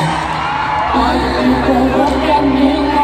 I am the one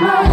my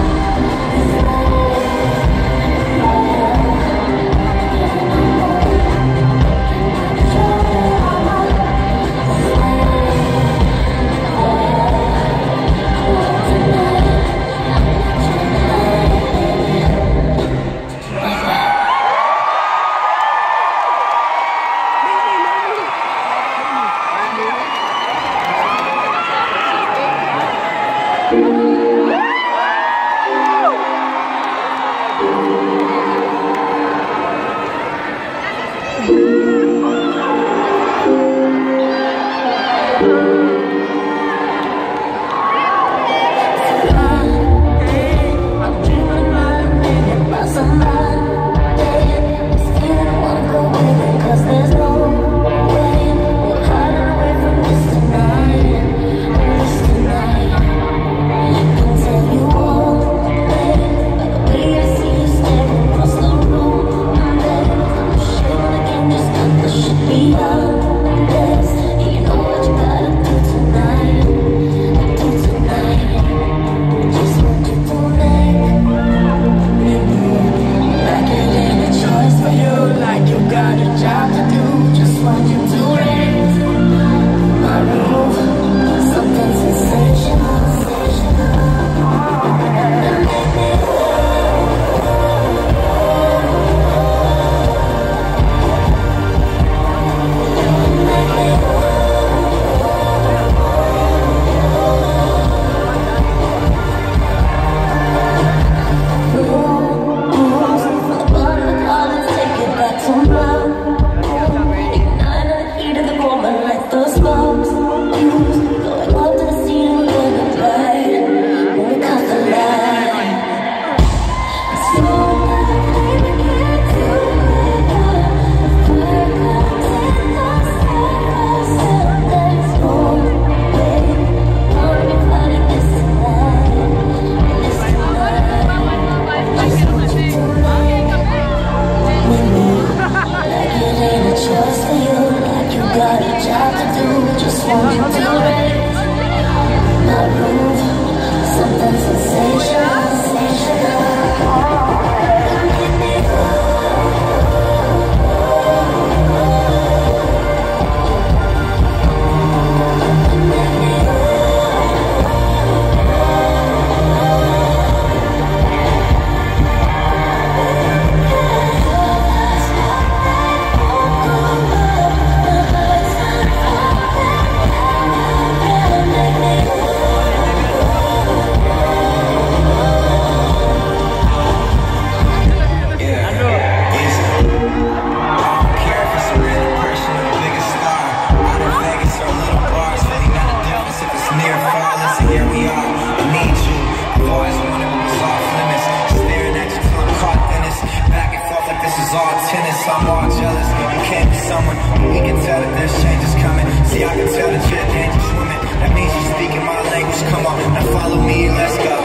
some are jealous. You can't be someone, but we can tell that there's is coming. See, I can tell that you're a dangerous woman. That means you're speaking my language. Come on, now follow me, let's go.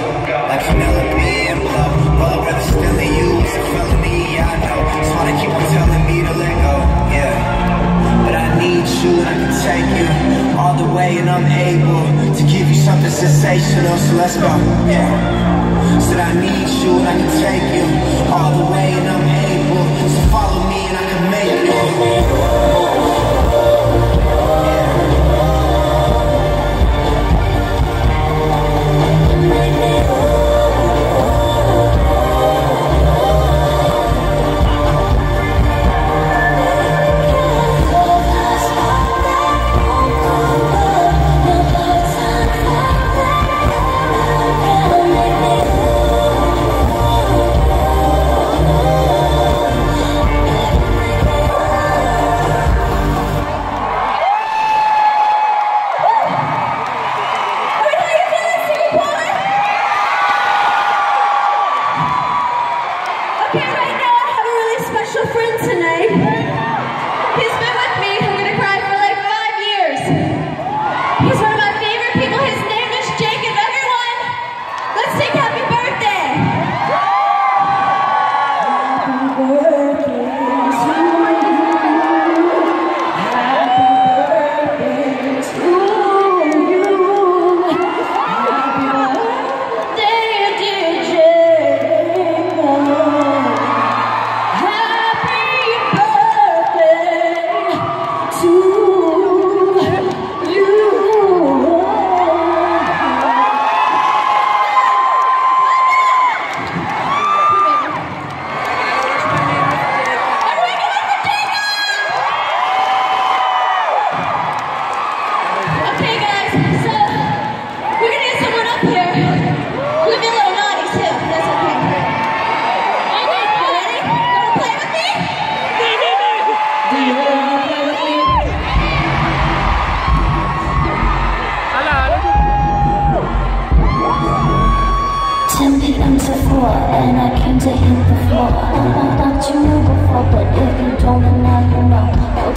Like Penelope and Blow. Well, I'd rather still in you. It's a felony, yeah, I know. Just why they keep on telling me to let go, yeah. But I need you and I can take you all the way, and I'm able to give you something sensational. So let's go, yeah. Said I need you and I can take you all the way, and I'm me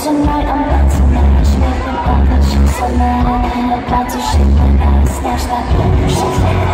tonight, I'm not tonight. She making all the chicks I'm not I'm about to shake my ass, snatch that glitter, shake that